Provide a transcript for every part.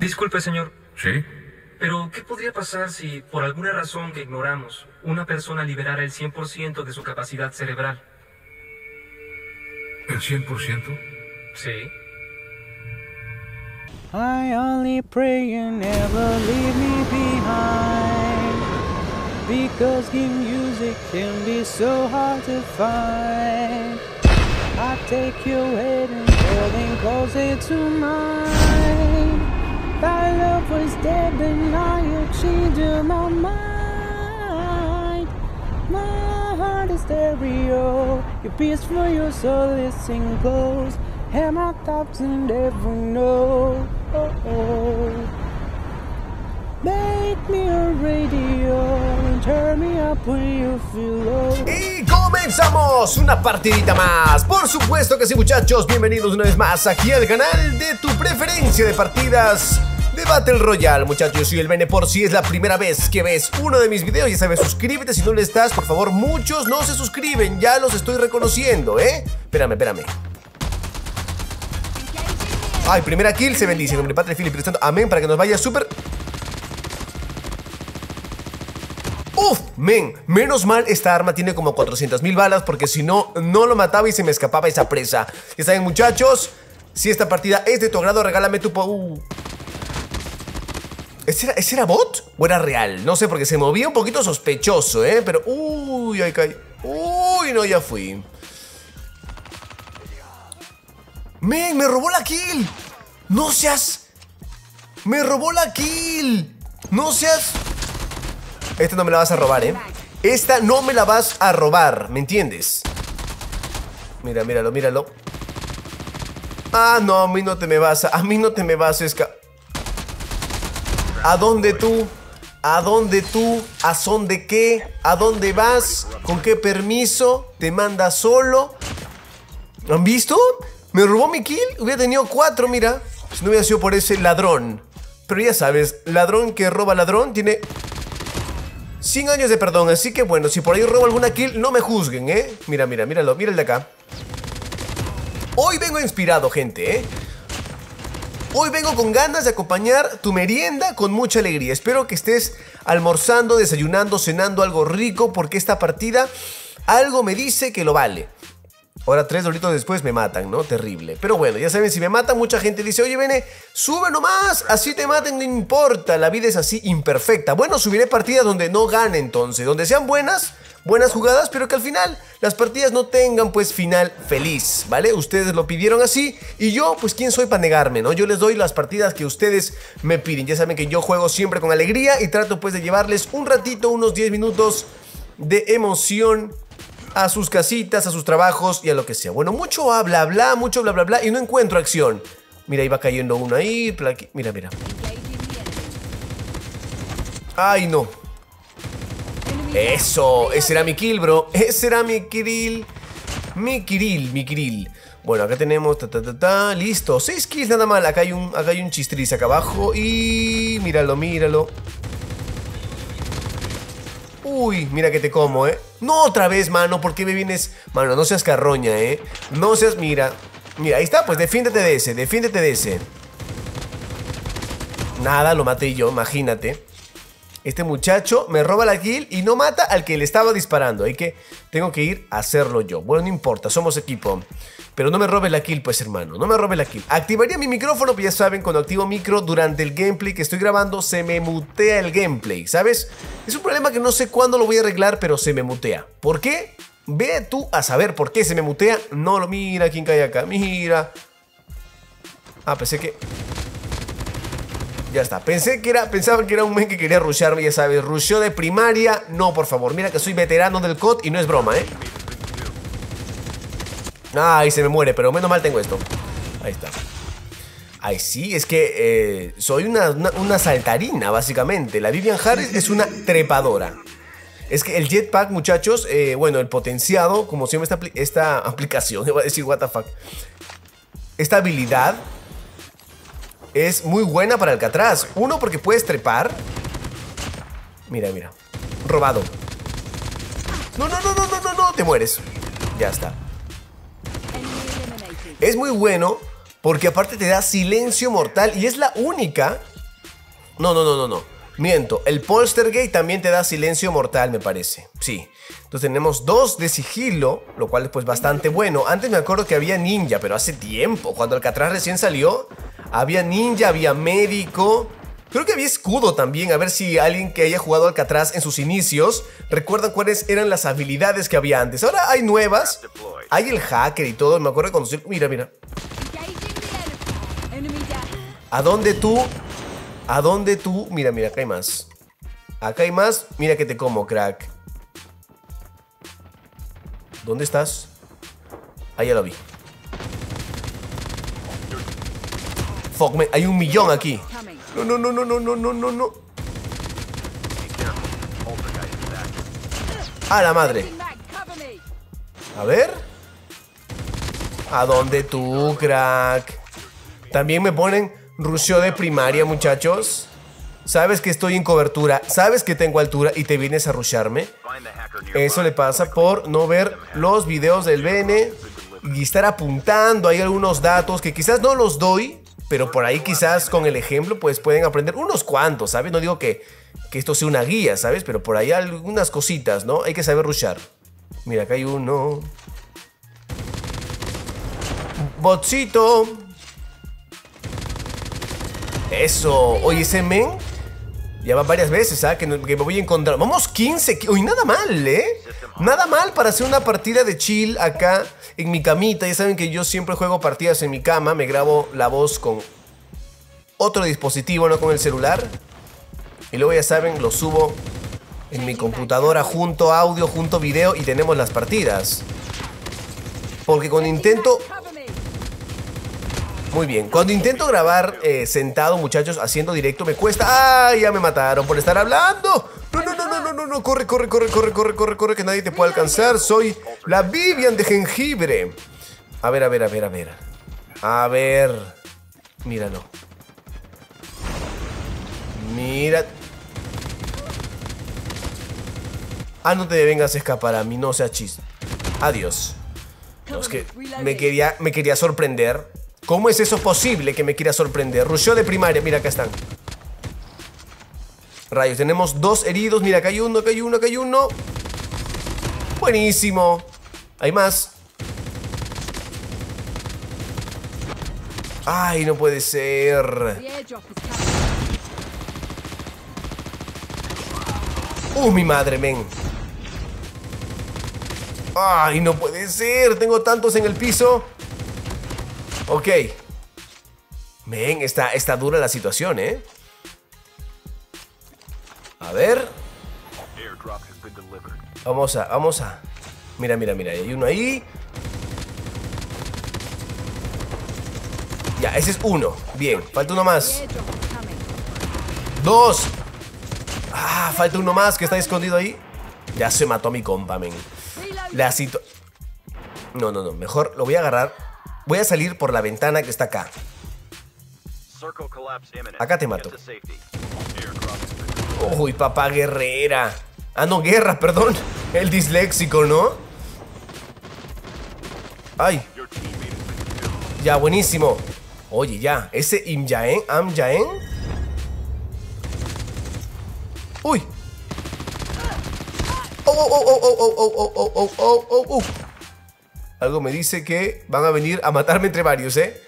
Disculpe, señor, ¿Sí? pero ¿qué podría pasar si, por alguna razón que ignoramos, una persona liberara el 100% de su capacidad cerebral? ¿El 100%? Sí. I only pray you never leave me behind. Because game music can be so hard to find. I take your head and holding closer to mine. Thy love was dead, but now you changed my mind. My heart is stereo. Your peace for your soul listen close. And my thoughts and never know. Oh, oh. Y comenzamos una partidita más. Por supuesto que sí, muchachos. Bienvenidos una vez más aquí al canal de tu preferencia de partidas de Battle Royale. Muchachos, soy el Bene. Por si es la primera vez que ves uno de mis videos, ya sabes, suscríbete. Si no le estás, por favor, muchos no se suscriben. Ya los estoy reconociendo, ¿eh? Espérame, espérame. Ay, primera kill, se bendice. En nombre del Padre, Filip Santo. Amén, para que nos vaya súper Uf, men, menos mal esta arma tiene como 400 mil balas porque si no, no lo mataba y se me escapaba esa presa. Ya saben muchachos, si esta partida es de tu agrado, regálame tu... po- Uh. ¿Ese era, ese era bot o era real? No sé, porque se movía un poquito sospechoso, ¿eh? Pero... Uy, ahí caí. Uy, no, ya fui. Men, me robó la kill. No seas... Me robó la kill. No seas... Esta no me la vas a robar, ¿eh? Esta no me la vas a robar, ¿me entiendes? Mira, míralo, míralo. Ah, no, a mí no te me vas a... Mí no te me vas a escapar. ¿A dónde tú? ¿A dónde tú? ¿A son de qué? ¿A dónde vas? ¿Con qué permiso? ¿Te manda solo? ¿Han visto? Me robó mi kill. Hubiera tenido cuatro, mira. Si no hubiera sido por ese ladrón. Pero ya sabes, ladrón que roba ladrón tiene 100 años de perdón, así que bueno, si por ahí robo alguna kill, no me juzguen, ¿eh? Mira, mira, míralo, mira de acá. Hoy vengo inspirado, gente, ¿eh? Hoy vengo con ganas de acompañar tu merienda con mucha alegría. Espero que estés almorzando, desayunando, cenando algo rico, porque esta partida algo me dice que lo vale. Ahora tres doritos después me matan, ¿no? Terrible. Pero bueno, ya saben, si me matan, mucha gente dice, oye, Bene, sube nomás, así te maten, no importa, la vida es así imperfecta. Bueno, subiré partidas donde no gane entonces, donde sean buenas, buenas jugadas, pero que al final las partidas no tengan pues final feliz, ¿vale? Ustedes lo pidieron así y yo, pues quién soy para negarme, ¿no? Yo les doy las partidas que ustedes me piden. Ya saben que yo juego siempre con alegría y trato pues de llevarles un ratito, unos 10 minutos de emoción a sus casitas, a sus trabajos y a lo que sea. Bueno, mucho bla bla, mucho bla bla bla y no encuentro acción. Mira, iba cayendo uno ahí, mira, mira. Ay, no. Eso, ese era mi kill, bro. Ese era mi kill. Mi kill, mi kill. Bueno, acá tenemos ta ta ta ta, listo. Seis kills nada mal. Acá hay un acá hay un chistriz acá abajo y míralo, míralo. Uy, mira que te como, ¿eh? No otra vez, mano, ¿por qué me vienes? Mano, no seas carroña, ¿eh? No seas, mira. Mira, ahí está, pues defiéndete de ese, defiéndete de ese. Nada, lo maté yo, imagínate. Este muchacho me roba la kill y no mata al que le estaba disparando. Hay que, tengo que ir a hacerlo yo. Bueno, no importa, somos equipo. Pero no me robe la kill, pues hermano, no me robe la kill. Activaría mi micrófono, pero ya saben, cuando activo micro durante el gameplay que estoy grabando, se me mutea el gameplay, ¿sabes? Es un problema que no sé cuándo lo voy a arreglar, pero se me mutea. ¿Por qué? Ve tú a saber por qué se me mutea. No lo mira, quién cae acá, mira. Ah, pensé que... Ya está, pensé que era, pensaba que era un men que quería rushearme, ya sabes, rusheó de primaria. No, por favor, mira que soy veterano del COD y no es broma, ¿eh? Ay, se me muere, pero menos mal tengo esto. Ahí está. Ay, sí, es que eh, soy una, una, saltarina, básicamente. La Vivian Harris es una trepadora. Es que el jetpack, muchachos, eh, bueno, el potenciado, como llama esta, esta aplicación, iba a decir, what the fuck. Esta habilidad es muy buena para Alcatraz. Uno, porque puedes trepar. Mira, mira. Robado. No, no, no, no, no, no, no. Te mueres. Ya está. Es muy bueno porque aparte te da silencio mortal y es la única No, no, no, no, no. Miento. El Polstergate también te da silencio mortal, me parece. Sí. Entonces tenemos dos de sigilo, lo cual es pues bastante bueno. Antes me acuerdo que había ninja, pero hace tiempo. Cuando Alcatraz recién salió, había ninja, había médico. Creo que había escudo también. A ver si alguien que haya jugado Alcatraz en sus inicios recuerda cuáles eran las habilidades que había antes. Ahora hay nuevas. Hay el hacker y todo. Me acuerdo cuando... Mira, mira. ¿A dónde tú? ¿A dónde tú? Mira, mira, acá hay más. Acá hay más. Mira que te como, crack. ¿Dónde estás? Ahí ya lo vi. Fuck, me- hay un millón aquí. No, no, no, no, no, no, no, no, no. A la madre. A ver. ¿A dónde tú, crack? También me ponen rusheo de primaria, muchachos. Sabes que estoy en cobertura, sabes que tengo altura y te vienes a rusharme. Eso le pasa por no ver los videos del BN y estar apuntando. Hay algunos datos que quizás no los doy, pero por ahí quizás con el ejemplo pues pueden aprender unos cuantos, ¿sabes? No digo que, que esto sea una guía, ¿sabes? Pero por ahí algunas cositas, ¿no? Hay que saber rushar. Mira, acá hay uno. Botcito. Eso. Oye, ese men ya va varias veces, ¿ah? Que, me voy a encontrar. Vamos 15. qui- Uy, nada mal, ¿eh? Nada mal para hacer una partida de chill acá en mi camita. Ya saben que yo siempre juego partidas en mi cama. Me grabo la voz con otro dispositivo, no con el celular. Y luego ya saben, lo subo en mi computadora junto audio, junto video y tenemos las partidas. Porque cuando intento muy bien. Cuando intento grabar eh, sentado, muchachos, haciendo directo, me cuesta. ¡Ay! Ya me mataron por estar hablando. No, no, no, no, no, no, no. Corre, corre, corre, corre, corre, corre, corre, que nadie te puede alcanzar. Soy la Vivian de jengibre. A ver, a ver, a ver, a ver. A ver. Míralo. Mira. Ah, no te vengas a escapar a mí, no seas chis. Adiós. Es que me quería, me quería sorprender. ¿Cómo es eso posible que me quiera sorprender? Rushó de primaria, mira, acá están. Rayos, tenemos dos heridos. Mira, acá hay uno, acá hay uno, acá hay uno. Buenísimo. Hay más. Ay, no puede ser. Uh, mi madre, men. Ay, no puede ser. Tengo tantos en el piso. Ok. Men, está, está dura la situación, ¿eh? A ver. Vamos a, vamos a. Mira, mira, mira. Hay uno ahí. Ya, ese es uno. Bien, falta uno más. Dos. Ah, falta uno más que está escondido ahí. Ya se mató a mi compa, men. La situación... No, no, no. Mejor lo voy a agarrar. Voy a salir por la ventana que está acá. Acá te mato. Uy, papá guerrera. Ah, no, guerra, perdón. El disléxico, ¿no? Ay. Ya, buenísimo. Oye, ya. Ese Imjaen, Amjaen. Uy. Oh, oh, oh, oh, oh, oh, oh, oh, oh, oh, oh, oh, oh. Algo me dice que van a venir a matarme entre varios, ¿eh?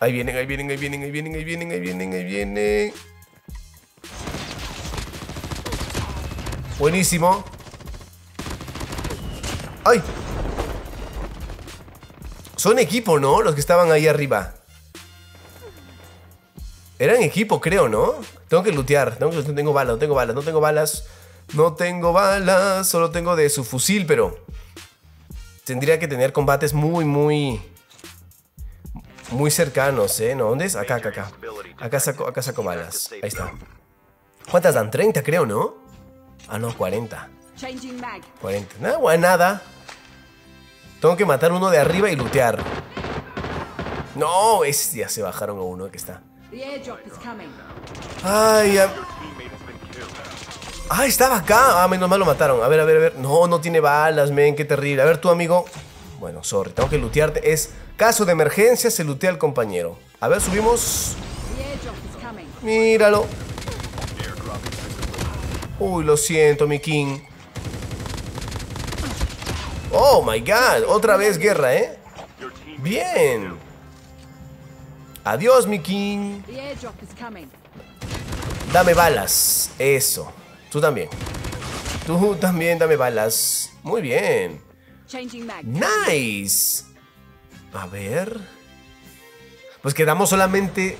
Ahí vienen, ahí vienen, ahí vienen, ahí vienen, ahí vienen, ahí vienen, ahí vienen. Buenísimo. ¡Ay! Son equipo, ¿no? Los que estaban ahí arriba. Eran equipo, creo, ¿no? Tengo que lootear. Tengo, tengo balas, no tengo balas, no tengo balas. No tengo balas. Solo tengo de su fusil, pero... Tendría que tener combates muy, muy... Muy cercanos, ¿eh? ¿No? ¿Dónde es? Acá, acá, acá. Acá saco, acá saco balas. Ahí está. ¿Cuántas dan? 30, creo, ¿no? Ah, no, 40. Changing mag. 40. Nada, bueno, nada. Tengo que matar uno de arriba y lootear. No, es, ya se bajaron a uno que está. Ay, ya. Ah, estaba acá. Ah, menos mal lo mataron. A ver, a ver, a ver. No, no tiene balas, men, qué terrible. A ver, tu amigo. Bueno, sorry, tengo que lootearte. Es caso de emergencia, se lootea al compañero. A ver, subimos. Míralo. Uy, lo siento, mi king. Oh my god, otra vez guerra, ¿eh? Bien. Adiós, mi king. Dame balas. Eso. Tú también. Tú también dame balas. Muy bien. Nice. A ver. Pues quedamos solamente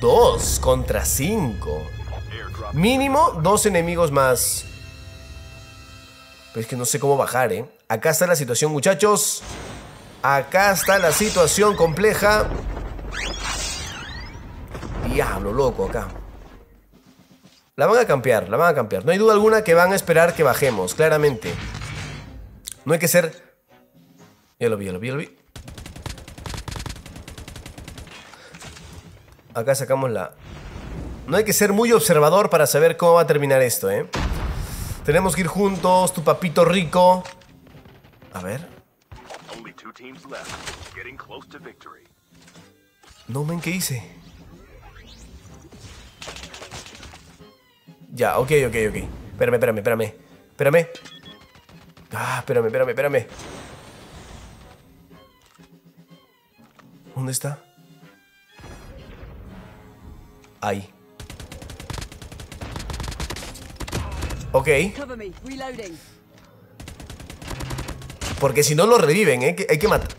dos contra cinco. Mínimo dos enemigos más. Pero es que no sé cómo bajar, ¿eh? Acá está la situación, muchachos. Acá está la situación compleja. Diablo, loco, acá. La van a campear, la van a campear. No hay duda alguna que van a esperar que bajemos, claramente. No hay que ser... Ya lo vi, ya lo vi, ya lo vi. Acá sacamos la... No hay que ser muy observador para saber cómo va a terminar esto, ¿eh? Tenemos que ir juntos, tu papito rico. A ver. No, men, ¿qué hice? Ya, ok, ok, ok. Espérame, espérame, espérame. Espérame. Ah, espérame, espérame, espérame. ¿Dónde está? Ahí. Ok, porque si no lo reviven, ¿eh? Hay que matar.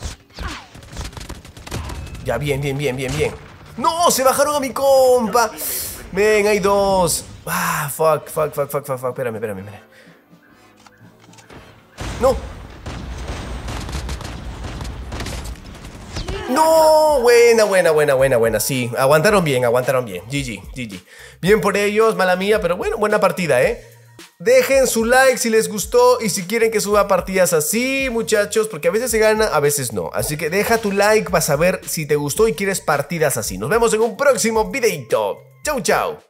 Ya, bien, bien, bien, bien, bien. ¡No! ¡Se bajaron a mi compa! Ven, hay dos. Ah, fuck, fuck, fuck, fuck, fuck, fuck. Espérame, espérame, espérame. ¡No! ¡No! Buena, buena, buena, buena, buena. Sí, aguantaron bien, aguantaron bien. GG, GG. Bien por ellos, mala mía, pero bueno, buena partida, ¿eh? Dejen su like si les gustó y si quieren que suba partidas así, muchachos, porque a veces se gana, a veces no. Así que deja tu like para saber si te gustó y quieres partidas así. Nos vemos en un próximo videito. Chau, chau.